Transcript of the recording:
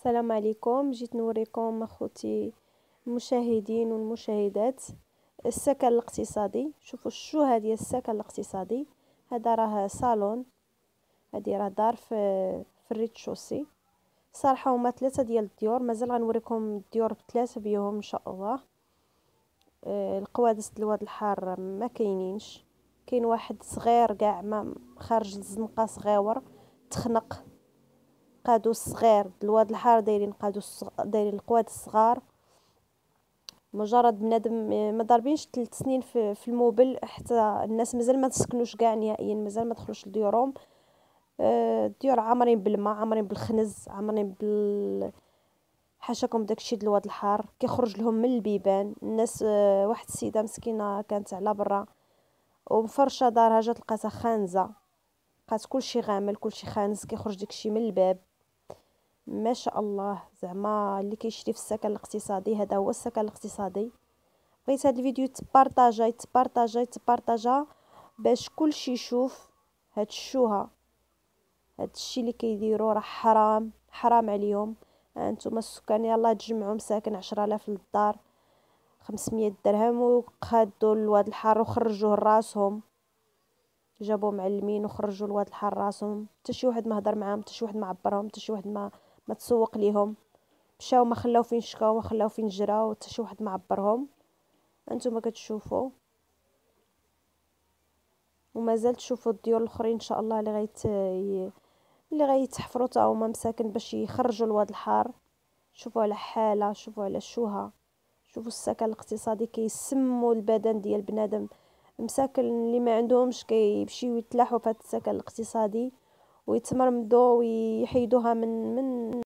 السلام عليكم. جيت نوريكم اخوتي المشاهدين والمشاهدات. السكن الاقتصادي. شوفوا شو هذه السكن الاقتصادي. هذا راه صالون. هذه راه دار في في ال rez-de-chaussée. صراحة هما ثلاثة ديال الديور. مازال غنوريكم الديور بثلاثة بيهم إن شاء الله. آه، القوادس الواد الحار ما كاينينش. كاين واحد صغير كاع ما خارج الزنقة صغيور. تخنق. قادو الصغير الواد الحار دايرين قادو دايرين القواد الصغار. مجرد بنادم ما ضاربينش 3 سنين في, في الموبل حتى الناس مازال ما تسكنوش كاع نهائيا مازال ما دخلوش لديورهم. الديور آه، عامرين بالماء عامرين بالخنز عامرين بال حاشاكم داكشي د الواد الحار. كيخرج لهم من البيبان. الناس آه، واحد السيدة مسكينة كانت على برا ومفرشة دارها جات لقاتها خانزة. لقات كلشي غامل كلشي خانز كيخرج داكشي من الباب. ما شاء الله زعما اللي كيشري في السكن الاقتصادي هذا هو السكن الاقتصادي. بغيت هذا الفيديو تبارطاجا يتبارطاجا يتبارطاجا باش كلشي يشوف هاد الشوهة. هاد الشيء اللي كيديروا راه حرام حرام عليهم. أنتم السكان يلا تجمعوا مساكن عشرة آلاف للدار خمسمية درهم وقادوا الواد الحار وخرجوه لراسهم. جابوا معلمين وخرجوا الواد الحار راسهم حتى شي واحد ما هضر معاهم حتى شي واحد ما عبرهم حتى شي واحد ما ما تسوق ليهم. مشاو ما خلاو فين شكاو ما خلاو فين جراو حتى شي واحد ما عبرهم. أنتم كتشوفوا ومازال تشوفوا الديور الأخرين إن شاء الله اللي غيت اللي غيتحفروا تا هما مساكن باش يخرجوا الواد الحار. شوفوا على حالة شوفوا على شوها شوفوا السكن الاقتصادي كيسموا البدن ديال بنادم. مساكن اللي ما عندهمش كيمشيو يتلاحوا في هذا السكن الاقتصادي. ويتمرمدوا ويحيدوها من من